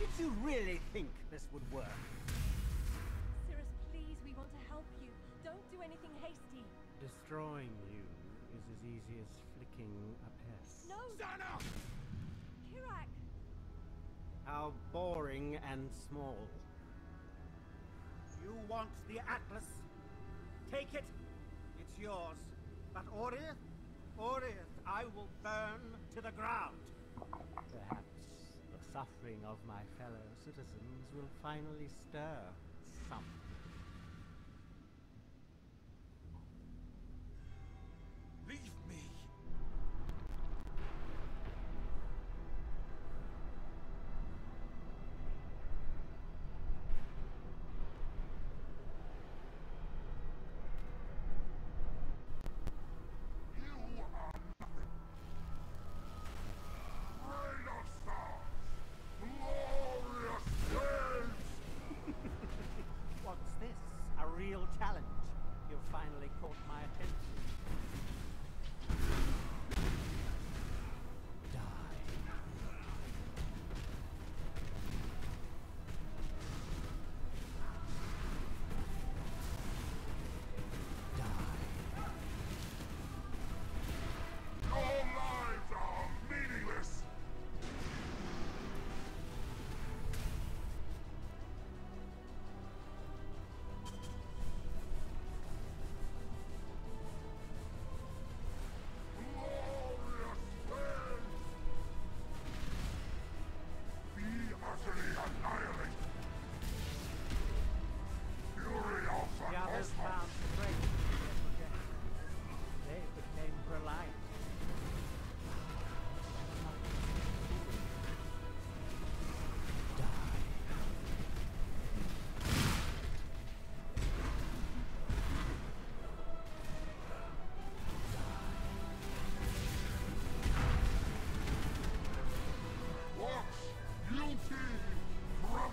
Did you really think this would work? Sirus, please, we want to help you. Don't do anything hasty. Destroying you is as easy as flicking a pest. No! Stand up! Kirac! How boring and small. You want the Atlas? Take it. It's yours. But Oriath, Oriath, I will burn to the ground. Perhaps the suffering of my fellow citizens will finally stir something. Caught my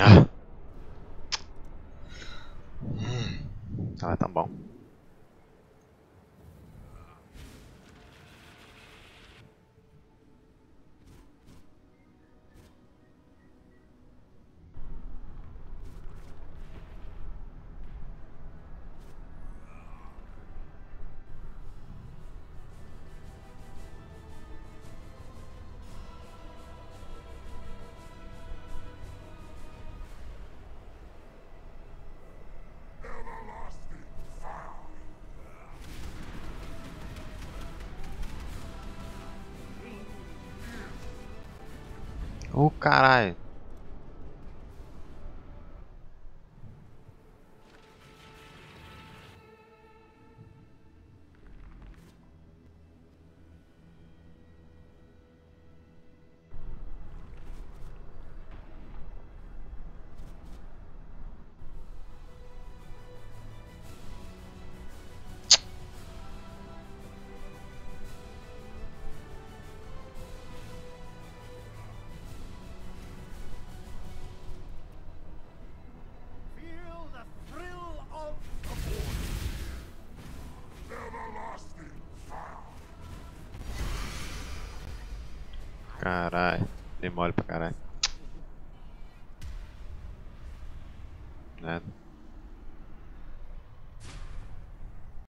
À. Ô caralho. Caralho. Dei mole pra caralho. Nada.